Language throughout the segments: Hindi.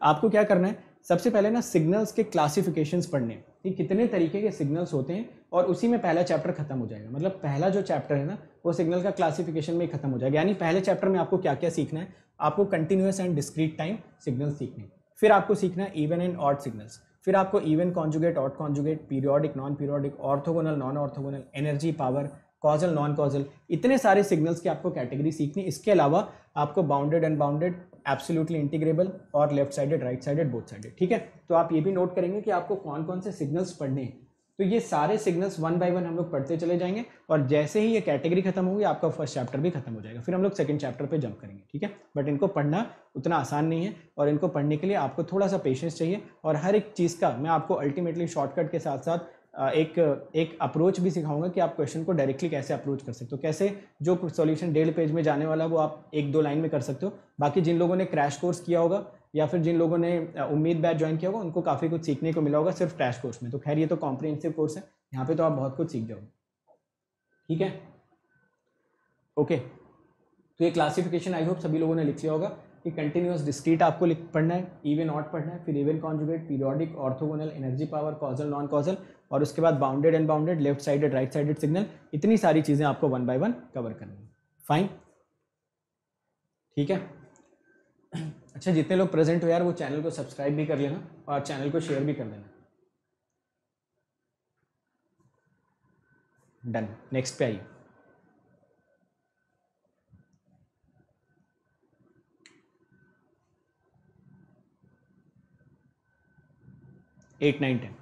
आपको क्या करना है? सबसे पहले ना सिग्नल्स के क्लासिफिकेशंस पढ़ने कि कितने तरीके के सिग्नल्स होते हैं और उसी में पहला चैप्टर खत्म हो जाएगा। मतलब पहला जो चैप्टर है ना, वो सिग्नल का क्लासिफिकेशन में खत्म हो जाएगा। यानी पहले चैप्टर में आपको क्या क्या सीखना है? आपको continuous and discrete time signal सीखने फिर आपको सीखना है इवन एंड ऑड सिग्नल्स फिर आपको even conjugate odd conjugate periodic non periodic orthogonal non orthogonal energy power causal non causal इतने सारे सिग्नल्स की आपको कैटेगरी सीखनी इसके अलावा आपको bounded and bounded absolutely integrable और left sided right sided both sided ठीक है? तो आप ये भी नोट करेंगे कि आपको कौन कौन से सिग्नल्स पढ़ने हैं। तो ये सारे सिग्नल्स वन बाय वन हम लोग पढ़ते चले जाएँगे और जैसे ही ये कैटेगरी खत्म होगी, आपका फ़र्स्ट चैप्टर भी खत्म हो जाएगा। फिर हम लोग सेकंड चैप्टर पे जंप करेंगे, ठीक है? बट इनको पढ़ना उतना आसान नहीं है और इनको पढ़ने के लिए आपको थोड़ा सा पेशेंस चाहिए और हर एक चीज़ का मैं आपको अल्टीमेटली शॉर्टकट के साथ साथ एक एक अप्रोच भी सिखाऊँगा कि आप क्वेश्चन को डायरेक्टली कैसे अप्रोच कर सकते हो। कैसे जो सॉल्यूशन डेढ़ पेज में जाने वाला है, वो आप एक दो लाइन में कर सकते हो। बाकी जिन लोगों ने क्रैश कोर्स किया होगा, या फिर जिन लोगों ने उम्मीद बैच ज्वाइन किया होगा, उनको काफ़ी कुछ सीखने को मिला होगा सिर्फ़ क्रैश कोर्स में। तो खैर, ये तो कॉम्प्रिहेंसिव कोर्स है। यहाँ पे तो आप बहुत कुछ सीख जाओगे। ठीक है? ओके तो ये क्लासिफिकेशन आई होप सभी लोगों ने लिख लिया होगा। कि कंटिन्यूस डिस्क्रीट आपको लिख पढ़ना है इवन ऑट पढ़ना है, फिर even conjugate periodic orthogonal energy power causal non causal और उसके बाद bounded and bounded left sided right sided signal इतनी सारी चीज़ें आपको वन बाय वन कवर करनी है। फाइन ठीक है? अच्छा जितने लोग प्रेजेंट हो यार, वो चैनल को सब्सक्राइब भी कर लेना और चैनल को शेयर भी कर देना। डन नेक्स्ट पे आइए। एट नाइन टेन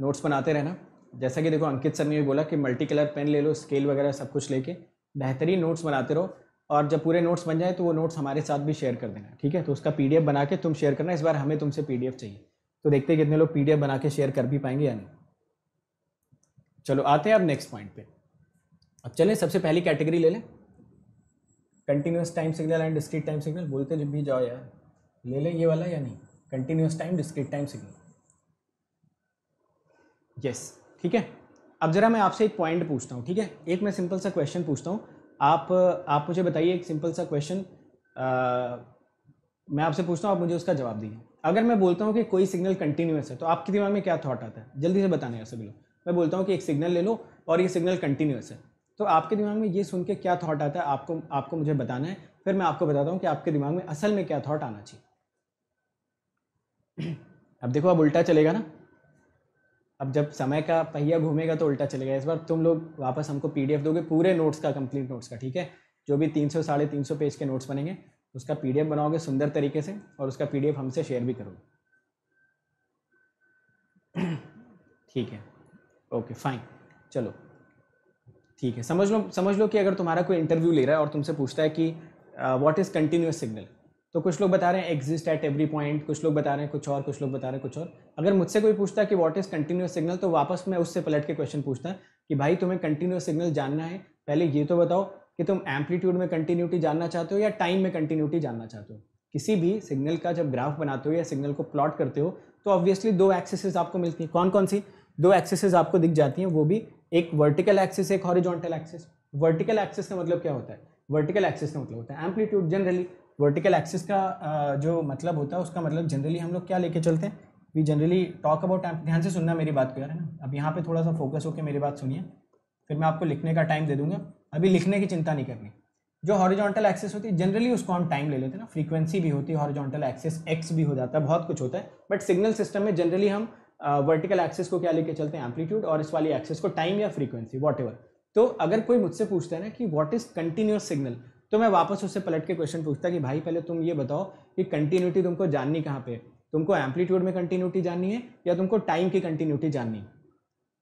नोट्स बनाते रहना। जैसा कि देखो, अंकित सर ने भी बोला कि मल्टी कलर पेन ले लो स्केल वगैरह सब कुछ लेके। बेहतरीन नोट्स बनाते रहो। और जब पूरे नोट्स बन जाए तो वो नोट्स हमारे साथ भी शेयर कर देना, ठीक है? तो उसका पीडीएफ बना के तुम शेयर करना। इस बार हमें तुमसे पीडीएफ चाहिए। तो देखते हैं कितने लोग पीडीएफ बना के शेयर कर भी पाएँगे या नहीं। चलो, आते हैं अब नेक्स्ट पॉइंट पे। अब चलें, सबसे पहली कैटेगरी ले लें। Continuous time signal and discrete time signal बोलते जब भी जाओ यार। ले लें ये वाला या नहीं? Continuous time discrete time signal yes ठीक है? अब जरा मैं आपसे एक पॉइंट पूछता हूँ, ठीक है? एक मैं सिंपल सा क्वेश्चन पूछता हूँ। आप आप मुझे बताइए एक सिंपल सा क्वेश्चन मैं आपसे पूछता हूँ, आप मुझे उसका जवाब दीजिए। अगर मैं बोलता हूँ कि कोई सिग्नल कंटिन्यूस है तो आपके दिमाग में क्या थॉट आता है? जल्दी से बताने यार सभी लोग। मैं बोलता हूँ कि एक सिग्नल ले लो और ये सिग्नल कंटिन्यूस है। तो आपके दिमाग में ये सुन के क्या थॉट आता है? आपको आपको मुझे बताना है। फिर मैं आपको बताता हूँ कि आपके दिमाग में असल में क्या थॉट आना चाहिए। अब देखो, अब उल्टा चलेगा ना? अब जब समय का पहिया घूमेगा तो उल्टा चलेगा। इस बार तुम लोग वापस हमको पीडीएफ दोगे, पूरे नोट्स का कंप्लीट नोट्स का, ठीक है? जो भी तीन सौ, साढ़े तीन सौ पेज के नोट्स बनेंगे, उसका पीडीएफ बनाओगे सुंदर तरीके से और उसका पीडीएफ हमसे शेयर भी करोगे। ठीक है? ओके फाइन चलो। ठीक है। समझ लो समझ लो कि अगर तुम्हारा कोई इंटरव्यू ले रहा है और तुमसे पूछता है कि व्हाट इज़ कंटिन्यूस सिग्नल तो कुछ लोग बता रहे हैं एग्जिस्ट एट एवरी पॉइंट कुछ लोग बता रहे हैं कुछ और, कुछ लोग बता रहे हैं कुछ और। अगर मुझसे कोई पूछता है कि व्हाट इज़ कंटिन्यूस सिग्नल तो वापस मैं उससे पलट के क्वेश्चन पूछता कि भाई तुम्हें कंटिन्यूस सिग्नल जानना है? पहले ये तो बताओ कि तुम एम्पलीट्यूड में कंटिन्यूटी जानना चाहते हो या टाइम में कंटिन्यूटी जानना चाहते हो? किसी भी सिग्नल का जब ग्राफ बनाते हो या सिग्नल को प्लॉट करते हो तो ऑब्वियसली दो एक्सेसेस आपको मिलती हैं। कौन कौन सी? दो एक्सेसेस आपको दिख जाती हैं, वो भी एक वर्टिकल एक्सेस एक हॉरिजॉन्टल एक्सेस वर्टिकल एक्सेस का मतलब क्या होता है? वर्टिकल एक्सेस का मतलब होता है एम्पलीट्यूड जनरली वर्टिकल एक्सिस का जो मतलब होता है उसका मतलब जनरली हम लोग क्या लेके चलते हैं? We generally talk about time ध्यान से सुनना मेरी बात को यार है ना? अब यहाँ पे थोड़ा सा फोकस होकर मेरी बात सुनिए। फिर मैं आपको लिखने का टाइम दे दूँगा। अभी लिखने की चिंता नहीं करनी। जो हॉरिजॉन्टल एक्सेस होती है जनरली उसको हम टाइम ले लेते हैं ना। फ्रीक्वेंसी भी होती है हॉरिजॉन्टल एक्सेस एक्स भी हो जाता है बहुत कुछ होता है। बट सिग्नल सिस्टम में जनरली हम वर्टिकल uh, एक्सेस को क्या लेके चलते हैं? एम्पलीट्यूड और इस वाली एक्सेस को टाइम या फ्रीक्वेंसी वॉट तो अगर कोई मुझसे पूछता है ना कि वॉट इज़ कंटिन्यूस सिग्नल तो मैं वापस उससे पलट के क्वेश्चन पूछता कि भाई, पहले तुम ये बताओ कि कंटिन्यूटी तुमको जाननी कहाँ पे तुमको एम्पलीट्यूड में कंटिन्यूटी जाननी है या तुमको टाइम की कंटिन्यूटी जाननी है?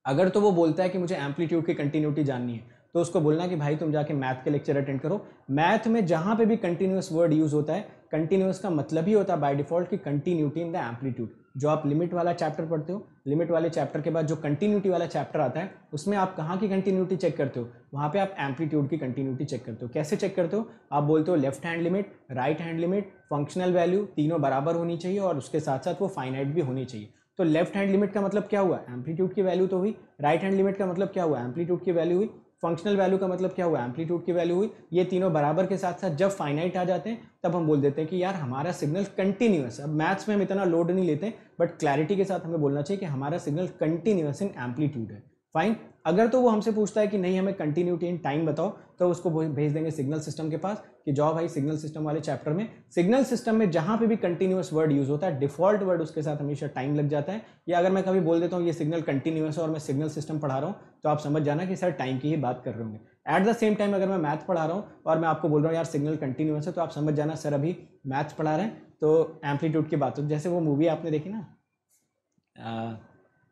अगर तो वो बोलता है कि मुझे एम्पलीट्यूड की कंटिन्यूटी जाननी है तो उसको बोलना कि भाई, तुम जाके मैथ के लेक्चर अटेंड करो। मैथ में जहाँ पे भी कंटिन्यूस वर्ड यूज़ होता है कंटिन्यूस का मतलब ही होता है बाय डिफ़ॉल्ट की कंटिन्यूटी इन द एम्पलीट्यूड जो आप लिमिट वाला चैप्टर पढ़ते हो लिमिट वाले चैप्टर के बाद जो कंटिन्यूटी वाला चैप्टर आता है, उसमें आप कहाँ की कंटिन्यूटी चेक करते हो? वहाँ पे आप एम्पलीट्यूड की कंटिन्यूटी चेक करते हो। कैसे चेक करते हो? आप बोलते हो left hand limit right hand limit functional value तीनों बराबर होनी चाहिए और उसके साथ साथ वो फाइनाइट भी होनी चाहिए। तो लेफ़्ट हैंड लिमिट का मतलब क्या हुआ? एम्पलीट्यूड की वैल्यू तो हुई। राइट हैंड लिमिट का मतलब क्या हुआ? एम्पलीट्यूड की वैल्यू हुई। फंक्शनल वैल्यू का मतलब क्या हुआ? एम्पलीट्यूड की वैल्यू हुई। ये तीनों बराबर के साथ साथ जब फाइनाइट आ जाते हैं, तब हम बोल देते हैं कि यार हमारा सिग्नल कंटिन्यूस अब मैथ्स में हम इतना लोड नहीं लेते बट क्लैरिटी के साथ हमें बोलना चाहिए कि हमारा सिग्नल कंटिन्यूस इन एम्पलीट्यूड है। फाइन अगर तो वो हमसे पूछता है कि नहीं हमें कंटिन्यूटी इन टाइम बताओ तो उसको भेज देंगे सिग्नल सिस्टम के पास कि जाओ भाई सिग्नल सिस्टम वाले चैप्टर में। सिग्नल सिस्टम में जहाँ पे भी कंटिन्यूस वर्ड यूज़ होता है डिफ़ॉल्ट वर्ड उसके साथ हमेशा टाइम लग जाता है। या अगर मैं कभी बोल देता हूँ ये सिग्नल कंटिन्यूस है और मैं सिग्नल सिस्टम पढ़ा रहा हूँ तो आप समझ जाना कि सर टाइम की ही बात कर रहे होंगे। एट द सेम टाइम अगर मैं मैथ पढ़ा रहा हूँ और मैं आपको बोल रहा हूँ यार सिग्नल कंटिन्यूस है तो आप समझ जाना सर अभी मैथ्स पढ़ा रहे हैं। तो एम्पलीट्यूड की बात हो जैसे वो मूवी आपने देखी ना?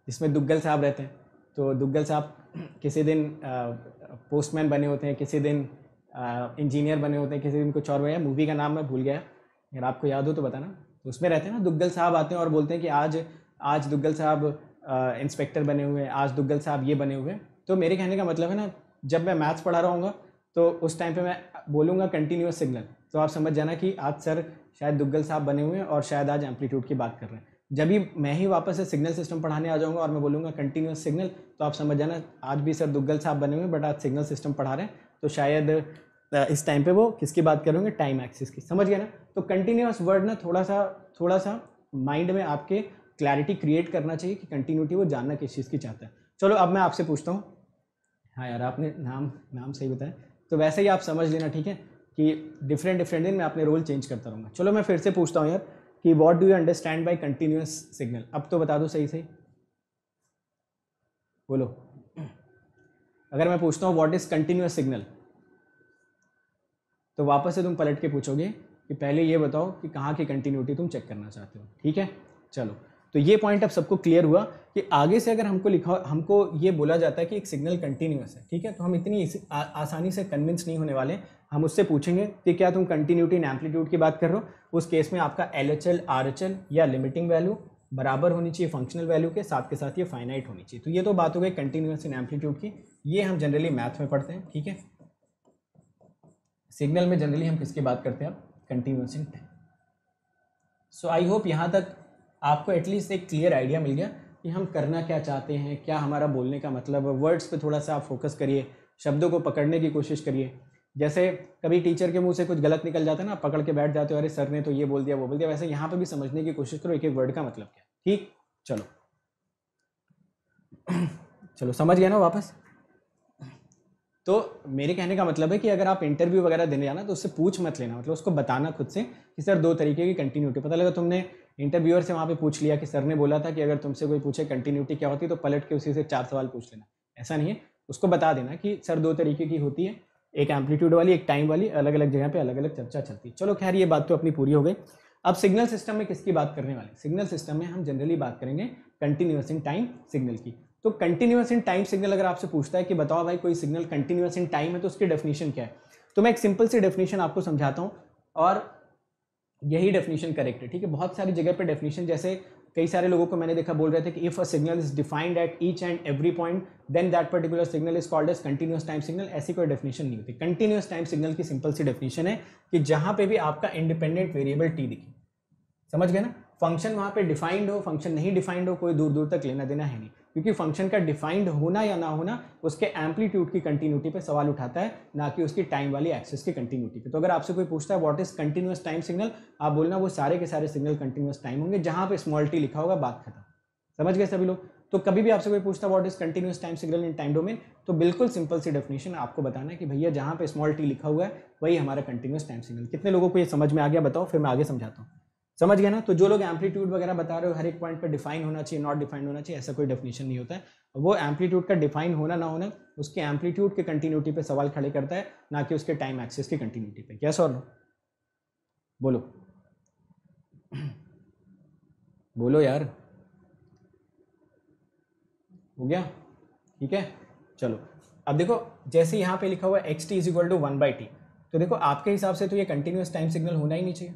जिसमें दुग्गल साहब रहते हैं। तो दुग्गल साहब किसी दिन पोस्टमैन बने होते हैं, किसी दिन इंजीनियर बने होते हैं, किसी दिन कुछ और भैया मूवी का नाम मैं भूल गया। अगर आपको याद हो तो बताना। तो उसमें रहते हैं ना, दुग्गल साहब आते हैं और बोलते हैं कि आज आज दुग्गल साहब इंस्पेक्टर बने हुए हैं, आज दुग्गल साहब ये बने हुए हैं। तो मेरे कहने का मतलब है ना, जब मैं मैथ्स पढ़ा रहा हूँ तो उस टाइम पे मैं बोलूँगा कंटिन्यूस सिग्नल तो आप समझ जाना कि आज सर शायद दुग्गल साहब बने हुए हैं और शायद आज एम्पलीट्यूड की बात कर रहे हैं। जब भी मैं ही वापस से सिग्नल सिस्टम पढ़ाने आ जाऊँगा और मैं बोलूँगा कंटिन्यूस सिग्नल तो आप समझ जाना, आज भी सर दुग्गल साहब बने हुए बट आज सिग्नल सिस्टम पढ़ा रहे हैं। तो शायद इस टाइम पे वो किसकी बात करेंगे? टाइम एक्सिस की। समझ गया ना? तो कंटिन्यूस वर्ड ना थोड़ा सा थोड़ा सा माइंड में आपके क्लैरिटी क्रिएट करना चाहिए कि कंटिन्यूटी वो जानना किस चीज़ की चाहता है। चलो, अब मैं आपसे पूछता हूँ। हाँ यार, आपने नाम नाम सही बताया। तो वैसे ही आप समझ लेना, ठीक है, कि डिफरेंट डिफरेंट दिन मैं अपने रोल चेंज करता रहूँगा। चलो, मैं फिर से पूछता हूँ यार। कि what do you understand by continuous signal अब तो बता दो सही सही। बोलो। अगर मैं पूछता हूँ वॉट इज़ कंटिन्यूस सिग्नल तो वापस से तुम पलट के पूछोगे कि पहले ये बताओ कि कहाँ की कंटिन्यूटी तुम चेक करना चाहते हो। ठीक है? चलो। तो ये पॉइंट अब सबको क्लियर हुआ कि आगे से अगर हमको लिखा हमको ये बोला जाता है कि एक सिग्नल कंटिन्यूस है ठीक है? तो हम इतनी आ, आसानी से कन्विंस नहीं होने वाले हम उससे पूछेंगे कि क्या तुम कंटिन्यूटी इन एम्पलीट्यूड की बात कर रहे हो? उस केस में आपका L H L R H L या लिमिटिंग वैल्यू बराबर होनी चाहिए फंक्शनल वैल्यू के साथ के साथ ये फाइनाइट होनी चाहिए। तो ये तो बात हो गई कंटिन्यूस इन एम्पलीट्यूड की। ये हम जनरली मैथ में पढ़ते हैं, ठीक है? सिग्नल में जनरली हम किसकी बात करते हैं अब continuous in time so I hope यहाँ तक आपको एटलीस्ट एक क्लियर आइडिया मिल गया कि हम करना क्या चाहते हैं, क्या हमारा बोलने का मतलब वर्ड्स पे थोड़ा सा आप फोकस करिए, शब्दों को पकड़ने की कोशिश करिए। जैसे कभी टीचर के मुँह से कुछ गलत निकल जाता है ना पकड़ के बैठ जाते हो, अरे सर ने तो ये बोल दिया, वो बोल दिया, वैसे यहाँ पे भी समझने की कोशिश करो, एक एक वर्ड का मतलब क्या ठीक? चलो। चलो, समझ गया ना वापस? तो मेरे कहने का मतलब है कि अगर आप इंटरव्यू वगैरह देने जाना तो उससे पूछ मत लेना मतलब उसको बताना खुद से कि सर दो तरीके की कंटिन्यूटी पता लगा तुमने इंटरव्यूअर से वहाँ पे पूछ लिया कि सर ने बोला था कि अगर तुमसे कोई पूछे कंटिन्यूटी क्या होती है तो पलट के उसी से चार सवाल पूछ लेना। ऐसा नहीं है। उसको बता देना कि सर दो तरीके की होती है एक एम्पलीट्यूड वाली, एक टाइम वाली अलग अलग जगह पे अलग अलग चर्चा चलती है। चलो खैर, ये बात तो अपनी पूरी हो गई। अब सिग्नल सिस्टम में किसकी बात करने वाले? सिग्नल सिस्टम में हम जनरली बात करेंगे कंटिन्यूस इन टाइम सिग्नल की। तो कंटिन्यूस इन टाइम सिग्नल अगर आपसे पूछता है कि बताओ भाई, कोई सिग्नल कंटिन्यूस इन टाइम है तो उसकी डेफिनेशन क्या है? तो मैं एक सिंपल सी डेफिनेशन आपको समझाता हूँ और यही डेफिनेशन करेक्ट है, ठीक है? बहुत सारी जगह पर डेफिनेशन जैसे कई सारे लोगों को मैंने देखा बोल रहे थे कि if a signal is defined at each and every point then that particular signal is called as continuous time signal ऐसी कोई डेफिनेशन नहीं होती। कंटिन्यूस टाइम सिग्नल की सिंपल सी डेफिनेशन है कि जहाँ पे भी आपका इंडिपेंडेंट वेरिएबल टी दिखे। समझ गए ना? फ़ंक्शन वहाँ पे डिफाइंड हो फ़ंक्शन नहीं डिफाइंड हो, कोई दूर दूर तक लेना देना है नहीं। क्योंकि फ़ंक्शन का डिफाइंड होना या ना होना, उसके एम्पलीट्यूड की कंटिन्यूटी पे सवाल उठाता है, ना कि उसकी टाइम वाली एक्सेस की कंटिन्यूटी पे। तो अगर आपसे कोई पूछता है what is continuous time signal आप बोलना, वो सारे के सारे सिग्नल कंटिन्यूस टाइम होंगे, जहाँ पे स्मॉल टी लिखा होगा, बात खत्म। समझ गए सभी लोग? तो कभी भी आपसे कोई पूछता है what is continuous time signal in time domain तो बिल्कुल सिंपल सी डेफिनेशन आपको बताना है कि भैया, जहाँ पे स्मॉल टी लिखा हुआ है, वही हमारा कंटिन्यूस टाइम सिग्नल कितने लोगों को ये समझ में आ गया, बताओ, फिर मैं आगे समझाता हूँ। समझ गया ना? तो जो लोग एम्पलीट्यूड वगैरह बता रहे हो, हर एक पॉइंट पर डिफाइन होना चाहिए नॉट डिफाइंड होना चाहिए, ऐसा कोई डेफिनेशन नहीं होता है। वो एम्पलीट्यूड का डिफाइन होना ना होना, उसके एम्पलीट्यूड के कंटिन्यूटी पे सवाल खड़े करता है, ना कि उसके टाइम एक्सेस की कंटिन्यूटी पे। क्या सर बोलो। बोलो यार। हो गया? ठीक है? चलो। अब देखो, जैसे यहाँ पे लिखा हुआ x t is equal to one by t तो देखो, आपके हिसाब से तो ये कंटिन्यूस टाइम सिग्नल होना ही नहीं चाहिए।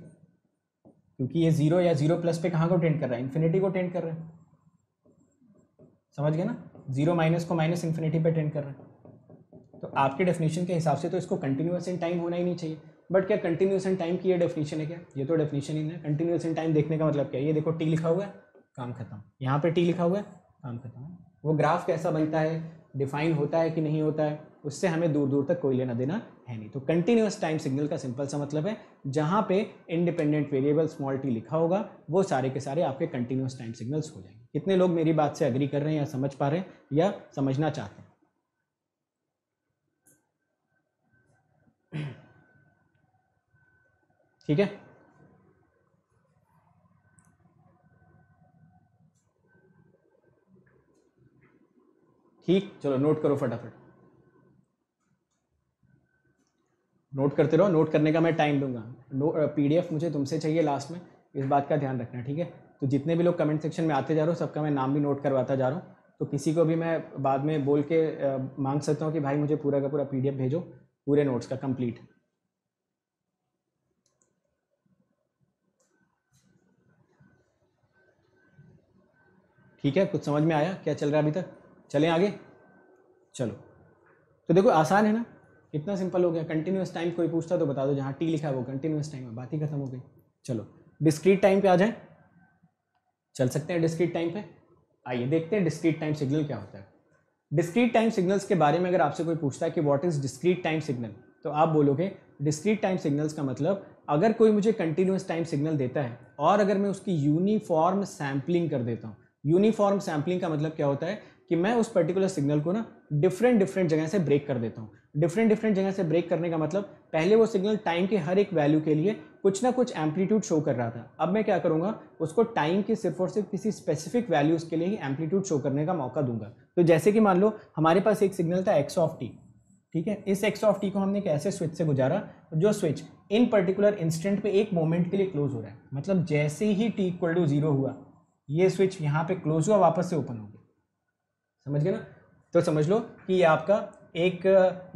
क्योंकि ये ज़ीरो या ज़ीरो प्लस पे कहाँ को टेंड कर रहा है? इन्फिनिटी को टेंड कर रहा है। समझ गए ना? ज़ीरो माइनस को माइनस इन्फिनिटी पे टेंड कर रहा है। तो आपके डेफिनेशन के हिसाब से तो इसको कंटिन्यूस इन टाइम होना ही नहीं चाहिए। बट क्या कंटिन्यूस इन टाइम की ये डेफिनेशन है क्या? ये तो डेफिनेशन ही है। कंटिन्यूस इन टाइम देखने का मतलब क्या है? ये देखो टी लिखा हुआ है, काम खत्म। यहाँ पे टी लिखा हुआ है, काम खत्म। वो ग्राफ कैसा बनता है? डिफाइन होता है कि नहीं होता है? उससे हमें दूर दूर तक कोई लेना देना है नहीं। तो कंटिन्यूस टाइम सिग्नल का सिंपल सा मतलब है, जहाँ पे इंडिपेंडेंट वेरिएबल स्मॉल टी लिखा होगा, वो सारे के सारे आपके कंटिन्यूस टाइम सिग्नल्स हो जाएँगे। कितने लोग मेरी बात से अग्री कर रहे हैं या समझ पा रहे हैं या समझना चाहते हैं? ठीक है? ठीक, चलो नोट करो फटाफट। नोट करते रहो, नोट करने का मैं टाइम दूँगा। नो पीडीएफ मुझे तुमसे चाहिए लास्ट में, इस बात का ध्यान रखना, ठीक है? तो जितने भी लोग कमेंट सेक्शन में आते जा रहे हो, सबका मैं नाम भी नोट करवाता जा रहा हूँ। तो किसी को भी मैं बाद में बोल के मांग सकता हूँ कि भाई मुझे पूरा का पूरा पीडीएफ भेजो, पूरे नोट्स का कंप्लीट ठीक है? कुछ समझ में आया? क्या चल रहा है अभी तक? चलें आगे? चलो। तो देखो, आसान है ना? कितना सिंपल हो गया। कंटिन्यूस टाइम कोई पूछता तो बता दो, जहाँ टी लिखा है वो कंटिन्यूस टाइम है, बात ही खत्म हो गई। चलो डिस्क्रीट टाइम पे आ जाए। चल सकते हैं डिस्क्रीट टाइम पे। आइए देखते हैं डिस्क्रीट टाइम सिग्नल क्या होता है। डिस्क्रीट टाइम सिग्नल्स के बारे में अगर आपसे कोई पूछता है कि what is discrete time signal तो आप बोलोगे डिस्क्रीट टाइम सिग्नल्स का मतलब अगर कोई मुझे कंटिन्यूस टाइम सिग्नल देता है, और अगर मैं उसकी यूनिफॉर्म सैम्पलिंग कर देता हूँ। यूनिफॉर्म सैम्पलिंग का मतलब क्या होता है? कि मैं उस पर्टिकुलर सिग्नल को ना डिफरेंट डिफरेंट जगह से ब्रेक कर देता हूँ। डिफरेंट डिफरेंट जगह से ब्रेक करने का मतलब पहले वो सिग्नल टाइम के हर एक वैल्यू के लिए कुछ ना कुछ एम्पलीट्यूड शो कर रहा था। अब मैं क्या करूँगा, उसको टाइम के सिर्फ़ और सिर्फ़ किसी स्पेसिफिक वैल्यूज़ के लिए ही एम्पलीट्यूड शो करने का मौका दूँगा। तो जैसे कि मान लो, हमारे पास एक सिग्नल था एक्स ऑफ़ टी ठीक है? इस एक्स ऑफ़ टी को हमने कैसे स्विच से गुजारा? जो स्विच इन पर्टिकुलर इंस्टेंट पे एक मोमेंट के लिए क्लोज हो रहा है। मतलब जैसे ही टी इक्वल टू ज़ीरो हुआ, ये स्विच यहाँ पे क्लोज हुआ, वापस से ओपन हो गया। समझ गए ना? तो समझ लो कि ये आपका एक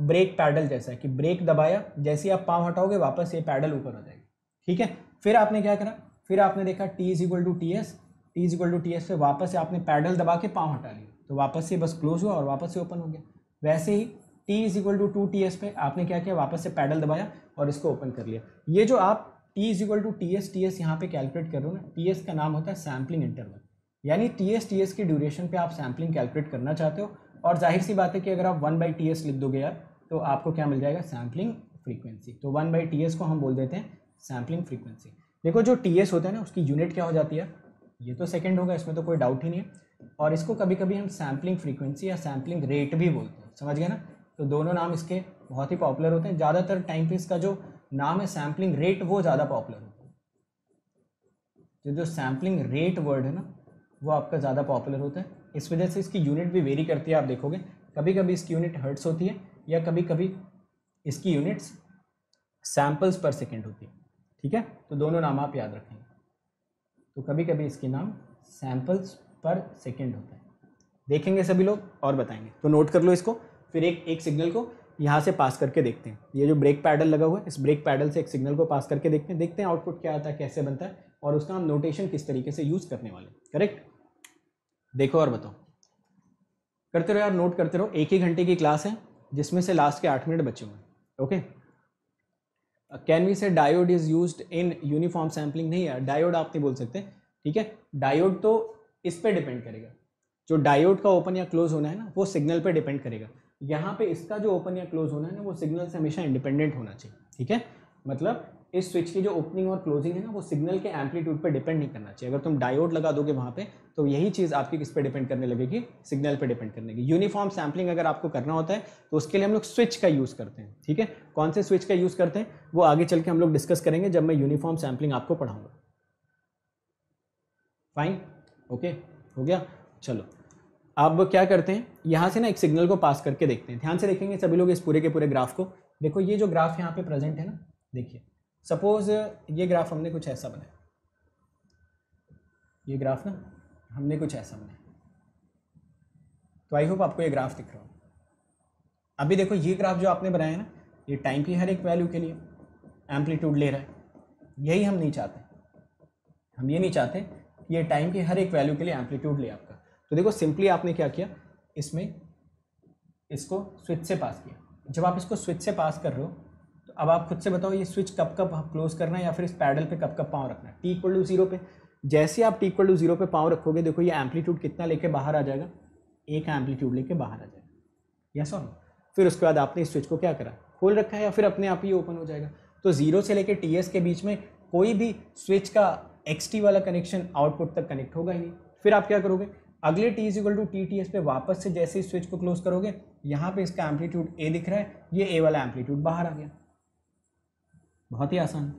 ब्रेक पैडल जैसा है कि ब्रेक दबाया, जैसे ही आप पाँव हटाओगे, वापस ये पैडल ऊपर हो जाएगा। ठीक है? फिर आपने क्या करा? फिर आपने देखा t is equal to t s t is equal to t s पे वापस से आपने पैडल दबा के पाँव हटा लिया तो वापस से बस क्लोज हुआ और वापस से ओपन हो गया। वैसे ही t is equal to two t s पे आपने क्या किया? वापस से पैडल दबाया और इसको ओपन कर लिया। ये जो आप t is equal to t s t s यहाँ पे कैलकुलेट कर रहे हो ना टी एस का नाम होता है सैम्पलिंग इंटरवल यानी टी एस टी एस की ड्यूरेशन पे आप सैम्पलिंग कैलकुलेट करना चाहते हो और ज़ाहिर सी बात है कि अगर आप वन बाई टी एस लिख दोगे यार तो आपको क्या मिल जाएगा? सैम्पलिंग फ्रीक्वेंसी तो वन बाई टी एस को हम बोल देते हैं सैम्पलिंग फ्रीक्वेंसी देखो जो टी एस होता है ना, उसकी यूनिट क्या हो जाती है? ये तो सेकेंड होगा, इसमें तो कोई डाउट ही नहीं है। और इसको कभी कभी हम सैम्पलिंग फ्रीक्वेंसी या सैम्पलिंग रेट भी बोलते हैं। समझ गए ना? तो दोनों नाम इसके बहुत ही पॉपुलर होते हैं। ज़्यादातर टाइम पे इसका जो नाम है सैम्पलिंग रेट वो ज़्यादा पॉपुलर होता है। जो सैम्पलिंग रेट वर्ड है ना वो आपका ज़्यादा पॉपुलर होता है। इस वजह से इसकी यूनिट भी वेरी करती है, आप देखोगे। कभी कभी इसकी यूनिट हर्ट्स होती है या कभी कभी इसकी यूनिट्स सैम्पल्स पर सेकेंड होती है। ठीक है? तो दोनों नाम आप याद रखेंगे तो कभी कभी इसके नाम सैम्पल्स पर सेकेंड होता है। देखेंगे सभी लोग और बताएँगे। तो नोट कर लो इसको, फिर एक एक सिग्नल को यहाँ से पास करके देखते हैं। ये जो ब्रेक पैडल लगा हुआ है, इस ब्रेक पैडल से एक सिग्नल को पास करके देखते हैं। देखते हैं आउटपुट क्या आता है, कैसे बनता है। और उसका हम नोटेशन किस तरीके से यूज़ करने वाले करेक्ट देखो और बताओ। करते रहो यार नोट करते रहो। एक ही घंटे की क्लास है, जिसमें से लास्ट के आठ मिनट बचे हुए okay can we say diode is use in uniform sampling नहीं है डायोड आप नहीं बोल सकते, ठीक है? डायोड तो इस पर डिपेंड करेगा। जो डायोड का ओपन या क्लोज होना है ना, वो सिग्नल पर डिपेंड करेगा। यहाँ पे इसका जो ओपन या क्लोज होना है ना, वो सिग्नल से हमेशा इंडिपेंडेंट होना चाहिए, ठीक है? मतलब इस स्विच की जो ओपनिंग और क्लोजिंग है ना, वो सिग्नल के एम्पलीट्यूड पर डिपेंड नहीं करना चाहिए। अगर तुम डायोड लगा दोगे वहाँ पे तो यही चीज़ आपकी किस पे डिपेंड करने लगेगी? सिग्नल पे डिपेंड करने की। यूनिफॉर्म सैम्पलिंग अगर आपको करना होता है तो उसके लिए हम लोग स्विच का यूज़ करते हैं, ठीक है? कौन से स्विच का यूज़ करते हैं? वो आगे चल के हम लोग डिस्कस करेंगे जब मैं यूनिफॉर्म सैम्पलिंग आपको पढ़ाऊँगा। फाइन ओके हो गया? चलो। अब क्या करते हैं? यहाँ से ना एक सिग्नल को पास करके देखते हैं। ध्यान से देखेंगे सभी लोग इस पूरे के पूरे ग्राफ को। देखो, ये जो ग्राफ यहाँ पे प्रेजेंट है ना, देखिए। सपोज़ ये ग्राफ हमने कुछ ऐसा बनाया। ये ग्राफ ना, हमने कुछ ऐसा बनाया। तो आई होप आपको ये ग्राफ दिख रहा हो। अभी देखो, ये ग्राफ जो आपने बनाया ना, ये टाइम की हर एक वैल्यू के लिए एम्पलीट्यूड ले रहा है। यही हम नहीं चाहते। हम ये नहीं चाहते कि ये टाइम की हर एक वैल्यू के लिए एम्पलीट्यूड ले आपका। तो देखो सिंपली आपने क्या किया? इसमें इसको स्विच से पास किया। जब आप इसको स्विच से पास कर रहे हो अब आप खुद से बताओ, ये स्विच कब कब क्लोज करना है या फिर इस पैडल पे कब कब पाँव रखना है? टी इक्वल टू ज़ीरो पे। जैसे आप टी इक्वल टू ज़ीरो पे पाँव रखोगे, देखो ये एम्पलीट्यूड कितना लेके बाहर आ जाएगा। एक एम्पलीट्यूड लेके बाहर आ जाएगा। यस और फिर उसके बाद आपने इस स्विच को क्या करा? खोल रखा है या फिर अपने आप ही ओपन हो जाएगा? तो ज़ीरो से लेकर टी के बीच में कोई भी स्विच का एक्स वाला कनेक्शन आउटपुट तक कनेक्ट होगा ही नहीं। फिर आप क्या करोगे? अगले t is equal to t t s पे वापस से जैसे इस स्विच को क्लोज करोगे, यहाँ पे इसका एम्पलीट्यूड ए दिख रहा है, ये ए वाला एम्पलीट्यूड बाहर आ गया। बहुत ही आसान।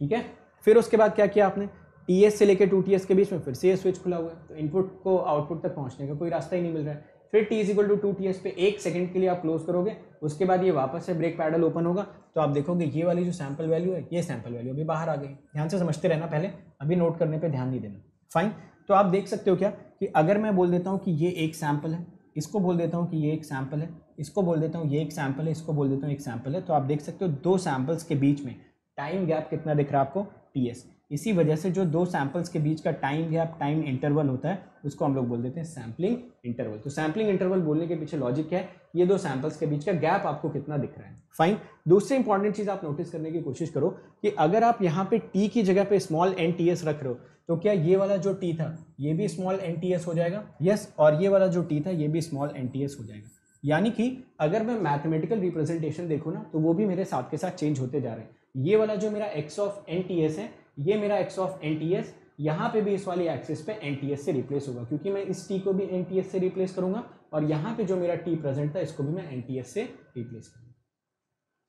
ठीक है? फिर उसके बाद क्या किया आपने? टी एस से लेकर टू टी एस के बीच में फिर से स्विच खुला हुआ है। तो इनपुट को आउटपुट तक पहुँचने का कोई रास्ता ही नहीं मिल रहा है। फिर t is equal to two t s पे एक सेकंड के लिए आप क्लोज करोगे, उसके बाद ये वापस से ब्रेक पैडल ओपन होगा। तो आप देखोगे ये वाली जो सैंपल वैल्यू है, ये सैंपल वैल्यू अभी बाहर आ गई। ध्यान से समझते रहना पहले, अभी नोट करने पर ध्यान नहीं देना। फाइन तो आप देख सकते हो क्या कि अगर मैं बोल देता हूँ कि ये एक सैंपल है, इसको बोल देता हूँ कि ये एक सैंपल है इसको बोल देता हूँ ये एक सैंपल है इसको बोल देता हूँ एक सैंपल है। तो आप देख सकते हो दो सैंपल्स के बीच में टाइम गैप कितना दिख रहा है आपको? टी एस इसी वजह से जो दो सैंपल्स के बीच का टाइम गैप टाइम इंटरवल होता है उसको हम लोग बोल देते हैं सैम्पलिंग इंटरवल तो सैम्पलिंग इंटरवल बोलने के पीछे लॉजिक क्या है? ये दो सैंपल्स के बीच का गैप आपको कितना दिख रहा है। फाइन दूसरी इंपॉर्टेंट चीज़ आप नोटिस करने की कोशिश करो कि अगर आप यहाँ पे टी की जगह पे स्मॉल एन टी एस रख रहे हो तो क्या ये वाला जो टी था ये भी स्मॉल एन टी एस हो जाएगा? यस yes, और ये वाला जो टी था ये भी स्मॉल एन टी एस हो जाएगा। यानी कि अगर मैं मैथमेटिकल रिप्रेजेंटेशन देखूँ ना तो वो भी मेरे साथ के साथ चेंज होते जा रहे हैं। ये वाला जो मेरा x of n t s है, ये मेरा x of n t s यहाँ पे भी इस वाली एक्सिस पे एन टी एस से रिप्लेस होगा, क्योंकि मैं इस टी को भी एन टी एस से रिप्लेस करूँगा और यहाँ पे जो मेरा टी प्रेजेंट था, इसको भी मैं एन टी एस से रिप्लेस करूँगा।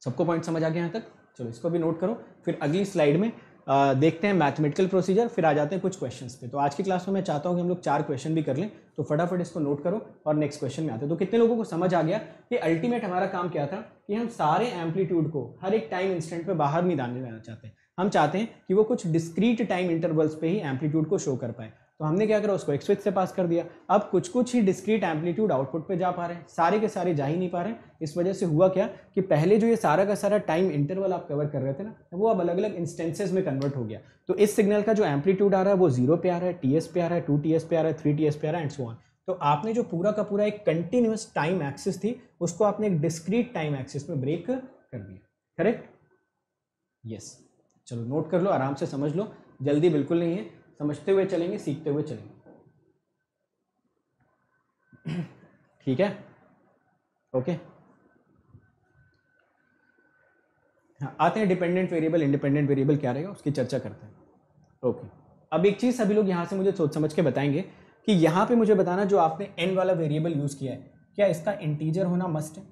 सबको पॉइंट समझ आ गया यहाँ तक? चलो इसको भी नोट करो। फिर अगली स्लाइड में देखते हैं मैथमेटिकल प्रोसीजर फिर आ जाते हैं कुछ क्वेश्चन पे। तो आज की क्लास में मैं चाहता हूँ कि हम लोग चार क्वेश्चन भी कर लें। तो फटाफट इसको नोट करो और नेक्स्ट क्वेश्चन में आते हैं। तो कितने लोगों को समझ आ गया कि अल्टीमेट हमारा काम क्या था? कि हम सारे एम्पलीट्यूड को हर एक टाइम इंस्टेंट पे बाहर नहीं डालने देना चाहते हम चाहते हैं कि वो कुछ डिस्क्रीट टाइम इंटरवल्स पे ही एम्पलीट्यूड को शो कर पाए। तो हमने क्या करा, उसको एक्स से पास कर दिया। अब कुछ कुछ ही डिस्क्रीट एम्पलीट्यूड आउटपुट पे जा पा रहे हैं। सारे के सारे जा ही नहीं पा रहे हैं। इस वजह से हुआ क्या कि पहले जो ये सारा का सारा टाइम इंटरवल आप कवर कर रहे थे ना, वो अब अलग अलग इंस्टेंसेज में कन्वर्ट हो गया। तो इस सिग्नल का जो एम्पलीट्यूड आ रहा है, वो ज़ीरो पे आ रहा है टीएस पे आ रहा है टू टी पे आ रहा है थ्री टी पे आ रहा है एंड सो ऑन तो आपने जो पूरा का पूरा एक कंटिन्यूस टाइम एक्सिस थी, उसको आपने एक डिस्क्रीट टाइम एक्सिस में ब्रेक कर दिया। करेक्ट यस चलो नोट कर लो, आराम से समझ लो। जल्दी बिल्कुल नहीं है। समझते हुए चलेंगे, सीखते हुए चलेंगे। ठीक है? ओके हाँ आते हैं डिपेंडेंट वेरिएबल इंडिपेंडेंट वेरिएबल क्या रहेगा, उसकी चर्चा करते हैं। ओके अब एक चीज़ सभी लोग यहाँ से मुझे सोच समझ के बताएँगे कि यहाँ पे मुझे बताना जो आपने एन वाला वेरिएबल यूज़ किया है, क्या इसका इंटीजर होना मस्ट है?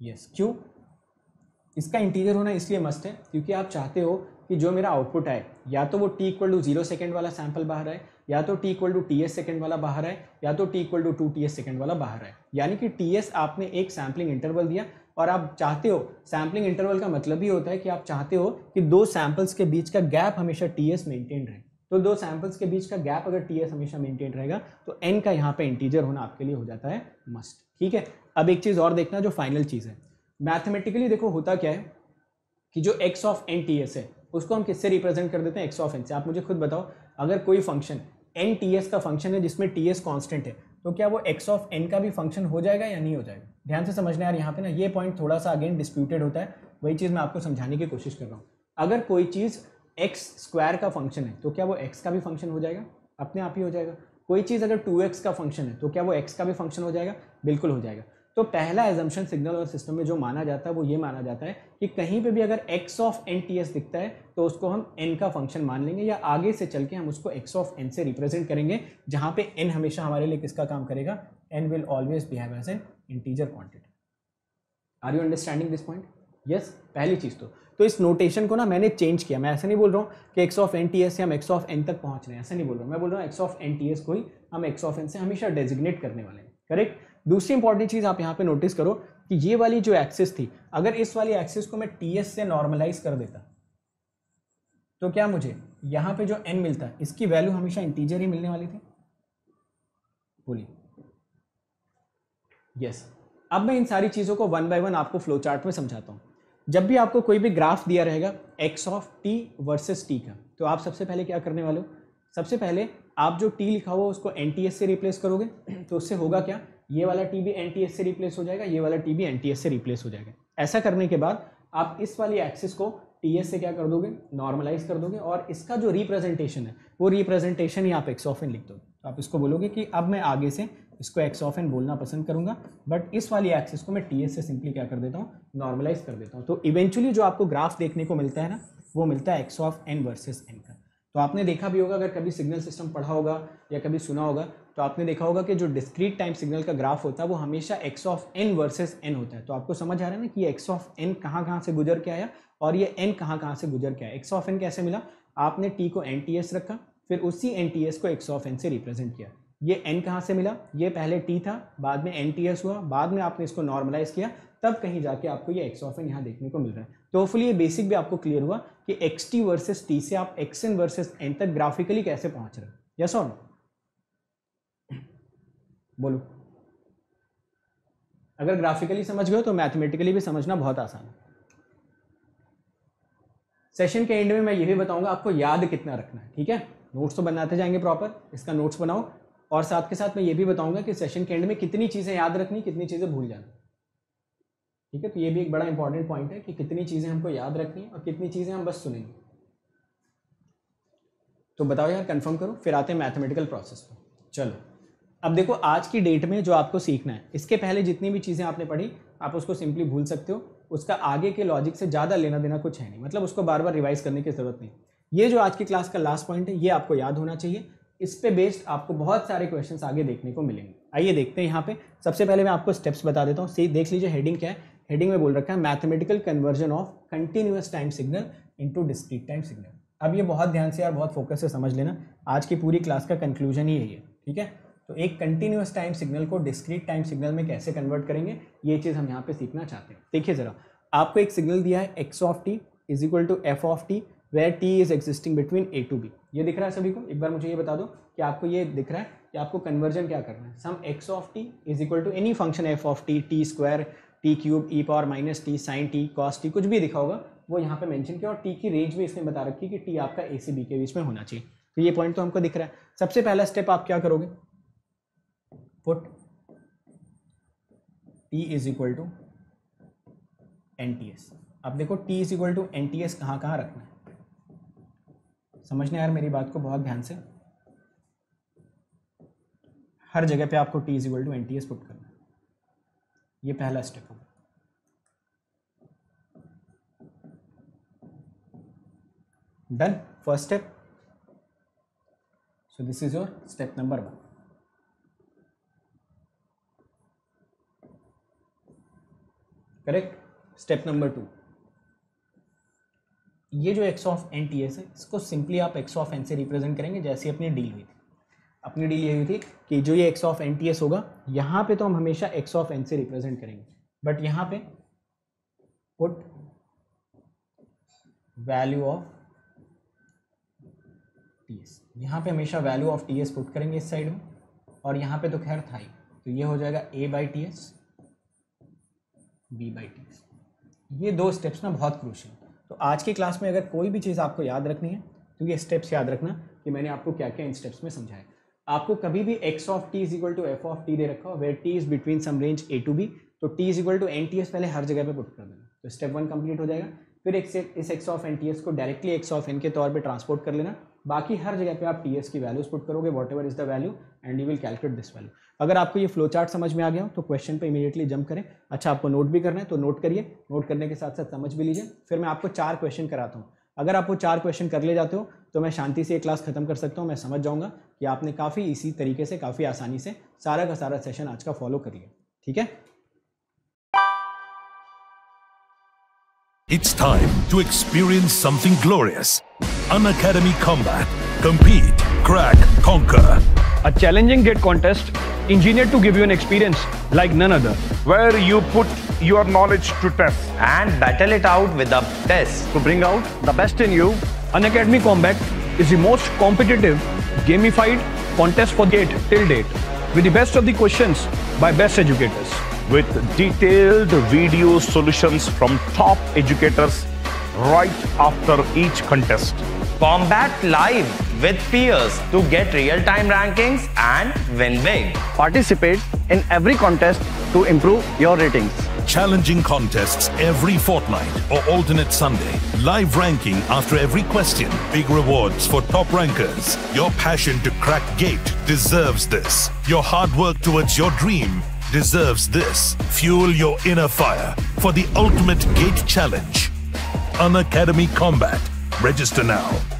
Yes yes. क्यों? इसका इंटीजर होना इसलिए मस्ट है, क्योंकि आप चाहते हो कि जो मेरा आउटपुट आए या तो वो t equal to zero second वाला सैंपल बाहर आए, या तो t equal to t s second वाला बाहर है या तो t equal to two t s second वाला बाहर है यानी कि टी एस आपने एक सैम्पलिंग इंटरवल दिया, और आप चाहते हो सैम्पलिंग इंटरवल का मतलब ही होता है कि आप चाहते हो कि दो सैंपल्स के बीच का गैप हमेशा टी एस मेंटेन रहे। तो दो सैंपल्स के बीच का गैप अगर टी एस हमेशा मेंटेन रहेगा तो एन का यहाँ पे इंटीजर होना आपके लिए हो जाता है मस्ट ठीक है? अब एक चीज़ और देखना जो फाइनल चीज़ है। मैथमेटिकली देखो होता क्या है कि जो x of n t s है उसको हम किससे रिप्रेजेंट कर देते हैं? एक्स ऑफ़ एन से। आप मुझे खुद बताओ, अगर कोई फ़ंक्शन एन टी एस का फ़ंक्शन है जिसमें टी एस कॉन्स्टेंट है तो क्या वो एक्स ऑफ़ एन का भी फ़ंक्शन हो जाएगा या नहीं हो जाएगा? ध्यान से समझना यार यहाँ पे ना, ये पॉइंट थोड़ा सा अगेन डिस्प्यूटेड होता है। वही चीज़ मैं आपको समझाने की कोशिश कर रहा हूँ। अगर कोई चीज़ एक्स स्क्वायर का फ़ंक्शन है तो क्या वो एक्स का भी फ़ंक्शन हो जाएगा? अपने आप ही हो जाएगा। कोई चीज़ अगर टू एक्स का फ़ंक्शन है तो क्या वो एक्स का भी फ़ंक्शन हो जाएगा? बिल्कुल हो जाएगा। तो पहला एजम्पन सिग्नल और सिस्टम में जो माना जाता है, वो ये माना जाता है कि कहीं पे भी अगर x of n t s दिखता है तो उसको हम n का फ़ंक्शन मान लेंगे या आगे से चल के हम उसको x ऑफ़ n से रिप्रेजेंट करेंगे, जहाँ पे n हमेशा हमारे लिए किसका काम करेगा? n will always behave as an integer quantity are you understanding this point yes पहली चीज़ तो। तो इस नोटेशन को ना मैंने चेंज किया। मैं ऐसा नहीं बोल रहा हूँ कि x of n t s से हम एक्स ऑफ़ एन तक पहुँच रहे हैं। ऐसा नहीं बोल रहा हूँ। मैं बोल रहा हूँ x of n t s को ही हम एक्स ऑफ़ एन से हमेशा डेजिग्नेट करने वाले हैं। करेक्ट दूसरी इंपॉर्टेंट चीज़ आप यहाँ पे नोटिस करो कि ये वाली जो एक्सिस थी, अगर इस वाली एक्सिस को मैं टी से नॉर्मलाइज कर देता तो क्या मुझे यहाँ पे जो एन मिलता, इसकी वैल्यू हमेशा इंटीजर ही मिलने वाली थी? बोलिए। Yes yes. अब मैं इन सारी चीज़ों को वन बाय वन आपको फ्लो चार्ट में समझाता हूँ। जब भी आपको कोई भी ग्राफ दिया रहेगा x of t versus t का तो आप सबसे पहले क्या करने वाले हो? सबसे पहले आप जो टी लिखा हुआ उसको एन से रिप्लेस करोगे तो उससे होगा क्या? ये वाला टी भी एन टी एस से रिप्लेस हो जाएगा, ये वाला टी भी एन टी एस से रिप्लेस हो जाएगा। ऐसा करने के बाद आप इस वाली एक्सिस को टी एस से क्या कर दोगे? नॉर्मलाइज कर दोगे और इसका जो रिप्रेजेंटेशन है, वो रिप्रेजेंटेशन ही आप एक्स ऑफ़ एन लिख दोगे। तो आप इसको बोलोगे कि अब मैं आगे से इसको एक्स ऑफ़ एन बोलना पसंद करूँगा बट इस वाली एक्सिस को मैं टी एस से सिंपली क्या कर देता हूँ? नॉर्मलाइज कर देता हूँ। तो इवेंचुअली जो आपको ग्राफ देखने को मिलता है ना, वो मिलता है x of n versus n का। तो आपने देखा भी होगा, अगर कभी सिग्नल सिस्टम पढ़ा होगा या कभी सुना होगा तो आपने देखा होगा कि जो डिस्क्रीट टाइम सिग्नल का ग्राफ होता है, वो हमेशा x of n versus n होता है। तो आपको समझ आ रहा है ना कि एक्स ऑफ़ एन कहाँ कहाँ से गुजर के आया और ये एन कहाँ कहाँ से गुजर के आया। एक्स ऑफ़ एन कैसे मिला? आपने टी को एन टी एस रखा, फिर उसी एन टी एस को एक्स ऑफ़ एन से रिप्रेजेंट किया। ये एन कहाँ से मिला? ये पहले टी था, बाद में एन टी एस हुआ, बाद में आपने इसको नॉर्मलाइज किया, तब कहीं जाके आपको ये एक्स ऑफ़ एन यहाँ देखने को मिल रहा है। तो होपफुली ये बेसिक भी आपको क्लियर हुआ कि एक्स टी वर्सेज टी से आप एक्स एन वर्सेस एन तक ग्राफिकली कैसे पहुँच रहे हैं। यस और बोलो। अगर ग्राफिकली समझ गए तो मैथमेटिकली भी समझना बहुत आसान है। सेशन के एंड में मैं ये भी बताऊँगा, आपको याद कितना रखना है, ठीक है? नोट्स तो बनाते जाएँगे प्रॉपर इसका नोट्स बनाओ। और साथ के साथ मैं ये भी बताऊँगा कि सेशन के एंड में कितनी चीज़ें याद रखनी, कितनी चीज़ें भूल जाना। ठीक है? तो ये भी एक बड़ा इंपॉर्टेंट पॉइंट है कि कितनी चीज़ें हमको याद रखनी और कितनी चीज़ें हम बस सुनेंगे। तो बताओ यार कंफर्म करो, फिर आते हैं मैथमेटिकल प्रोसेस पर चलो। अब देखो, आज की डेट में जो आपको सीखना है, इसके पहले जितनी भी चीज़ें आपने पढ़ी, आप उसको सिंपली भूल सकते हो। उसका आगे के लॉजिक से ज़्यादा लेना देना कुछ है नहीं। मतलब उसको बार बार रिवाइज करने की ज़रूरत नहीं। ये जो आज की क्लास का लास्ट पॉइंट है, ये आपको याद होना चाहिए। इस पे बेस्ड आपको बहुत सारे क्वेश्चन आगे देखने को मिलेंगे। आइए देखते हैं यहाँ पे। सबसे पहले मैं आपको स्टेप्स बता देता हूँ। देख लीजिए हेडिंग क्या है? हेडिंग में बोल रखा है mathematical conversion of continuous time signal into discrete time signal अब ये बहुत ध्यान से यार, बहुत फोकस से समझ लेना। आज की पूरी क्लास का कंक्लूजन ही यही है, ठीक है? तो एक कंटिन्यूस टाइम सिग्नल को डिस्क्रीट टाइम सिग्नल में कैसे कन्वर्ट करेंगे, ये चीज़ हम यहाँ पे सीखना चाहते हैं। देखिए ज़रा, आपको एक सिग्नल दिया है x of t is equal to f of t where t is existing between a to b ये दिख रहा है सभी को? एक बार मुझे ये बता दो कि आपको ये दिख रहा है कि आपको कन्वर्जन क्या करना है। Some x of t is equal to any function f of t t square t cube e power minus t sine t cos t कुछ भी दिखा होगा, वो यहाँ पे मेंशन किया और टी की रेंज भी इसने बता रखी कि टी आपका ए से बी के बीच में होना चाहिए। तो ये पॉइंट तो हमको दिख रहा है। सबसे पहला स्टेप आप क्या करोगे? Put t is equal to n t s अब देखो t is equal to n t s कहाँ कहाँ रखना है? समझने यार मेरी बात को बहुत ध्यान से। हर जगह पे आपको t is equal to n t s put करना है। ये पहला स्टेप होगा। Done first step so this is your step number one correct step number two ये जो x of n t s है, इसको सिंपली आप एक्स ऑफ़ एन से रिप्रेजेंट करेंगे जैसे अपनी डील हुई थी। अपनी डील ये हुई थी कि जो ये x of n t s होगा, यहाँ पे तो हम हमेशा एक्स ऑफ़ एन से रिप्रेजेंट करेंगे। बट यहाँ पे put value of t s यहाँ पे हमेशा value of t s put करेंगे इस साइड में, और यहाँ पे तो खैर था ही। तो ये हो जाएगा a by t s b by t ये दो स्टेप्स ना बहुत क्रूशियल तो आज की क्लास में अगर कोई भी चीज़ आपको याद रखनी है तो ये स्टेप्स याद रखना कि मैंने आपको क्या क्या इन स्टेप्स में समझाया. आपको कभी भी x of t is equal to f of t दे रखा हो where t is between some range a to b तो t is equal to n t s पहले हर जगह पे पुट कर देना. तो स्टेप वन कंप्लीट हो जाएगा. फिर इस x of n t s को डायरेक्टली एक्स ऑफ़ एन के तौर पे ट्रांसपोर्ट कर लेना. बाकी हर जगह पे आप टी एस की वैल्यूज़ पुट करोगे whatever is the value and you will calculate this value अगर आपको ये फ्लो चार्ट समझ में आ गया हो तो क्वेश्चन पे इमीडिएटली जंप करें। अच्छा आपको नोट भी करना है तो नोट करिए। नोट करने के साथ साथ समझ भी लीजिए। फिर मैं आपको चार क्वेश्चन कराता हूँ। अगर आप वो चार क्वेश्चन कर ले जाते हो तो मैं शांति से ये क्लास खत्म कर सकता हूँ। मैं समझ जाऊँगा कि आपने काफ़ी इसी तरीके से, काफ़ी आसानी से सारा का सारा सेशन आज का फॉलो कर लिया। ठीक है? It's time to experience something glorious. An Academy Combat. Compete, crack, conquer. A challenging gate contest engineered to give you an experience like none other. where you put your knowledge to test. and battle it out with the best. To bring out the best in you, An Academy Combat is the most competitive, gamified contest for gate till date, with the best of the questions by best educators. with detailed video solutions from top educators right after each contest. Combat live with peers to get real-time rankings and win big. Participate in every contest to improve your ratings. Challenging contests every fortnight or alternate Sunday. Live ranking after every question. Big rewards for top rankers. Your passion to crack gate deserves this. Your hard work towards your dream deserves this. Fuel your inner fire for the ultimate gate challenge. Unacademy Combat. Register now